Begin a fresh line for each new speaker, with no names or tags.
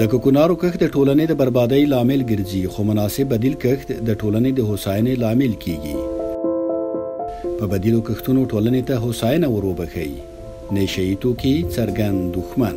د کوکنارو کښت د ټولنې د بربادۍ لامل ګرځي خو مناسب بدیل کښت د ټولنې د هوساینې لامل کیږي په بدیلو کښتونو ټولنې ته هوساینه وروبخي نشه یي توکي څرګند دښمن